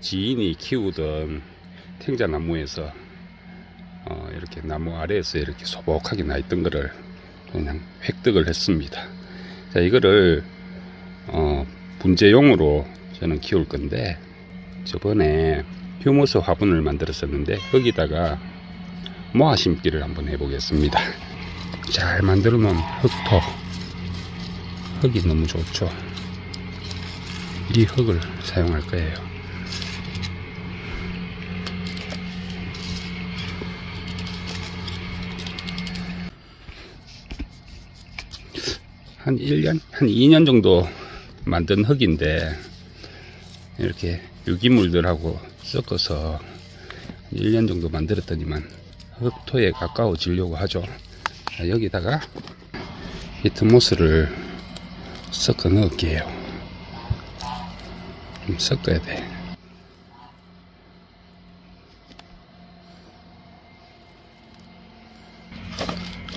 지인이 키우던 탱자나무에서 어, 이렇게 나무 아래에서 이렇게 소복하게 나 있던 거를 그냥 획득을 했습니다. 자, 이거를 어, 분재용으로 저는 키울 건데 저번에 휴무스 화분을 만들었었는데 거기다가 모아 심기를 한번 해보겠습니다. 잘 놓은 흙토 흙이 너무 좋죠. 이 흙을 사용할 거예요. 한 1년, 한 2년 정도 만든 흙인데 이렇게 유기물들하고 섞어서 1년 정도 만들었더니만 흙토에 가까워지려고 하죠. 여기다가 히트모스를 섞어 넣을게요. 좀 섞어야 돼.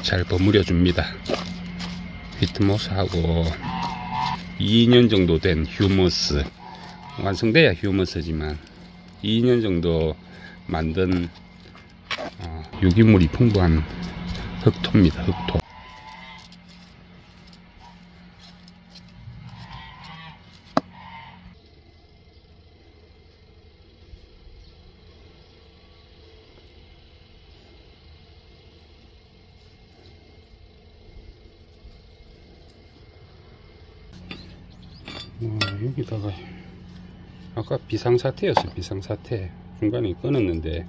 잘 버무려 줍니다. 히트모스하고 2년 정도 된 휴머스 완성돼야 휴머스지만 2년 정도 만든 어, 유기물이 풍부한 흙토입니다. 흙토. 어, 여기다가 아까 비상사태였어요 비상사태 중간에 끊었는데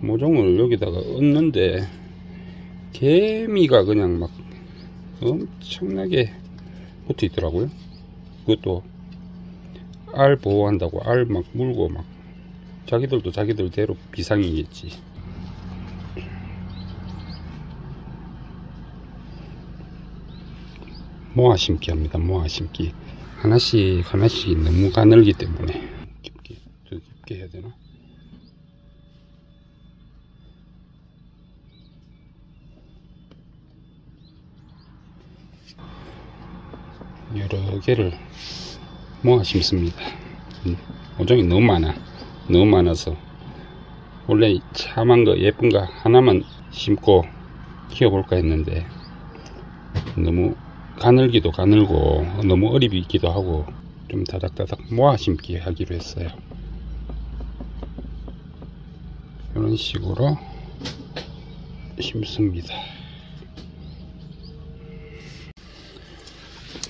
모종을 여기다가 얹는데 개미가 그냥 막 엄청나게 붙어 있더라고요 그것도 알 보호한다고 알 막 물고 막 자기들도 자기들대로 비상이겠지 모아 심기 합니다. 모아 심기. 하나씩 하나씩 너무 가늘기 때문에 깊게 더 깊게 해야 되나? 여러 개를 모아 심습니다. 모종이 너무 많아. 너무 많아서 원래 참한 거 예쁜 거 하나만 심고 키워볼까 했는데 너무 가늘기도 가늘고 너무 어립이기도 하고 좀 다닥다닥 모아 심기 하기로 했어요. 이런 식으로 심습니다.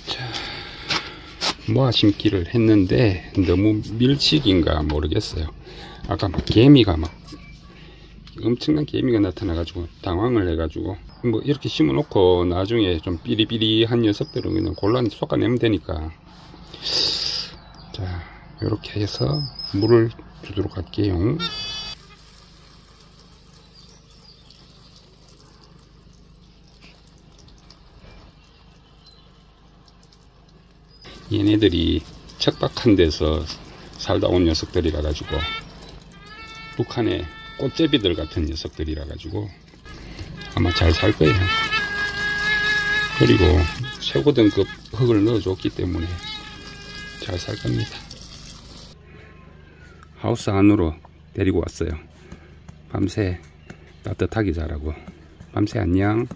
자, 모아 심기를 했는데 너무 밀치기인가 모르겠어요. 아까 막 개미가 막 엄청난 개미가 나타나 가지고 당황을 해 가지고 뭐 이렇게 심어 놓고 나중에 좀 삐리삐리한 녀석들은 그냥 골라 솎아내면 되니까. 자 이렇게 해서 물을 주도록 할게요. 얘네들이 척박한 데서 살다 온 녀석들이라 가지고 북한의 꽃제비들 같은 녀석들이라 가지고 아마 잘 살 거예요. 그리고 최고 등급 흙을 넣어줬기 때문에 잘 살 겁니다. 하우스 안으로 데리고 왔어요. 밤새 따뜻하게 자라고. 밤새 안녕.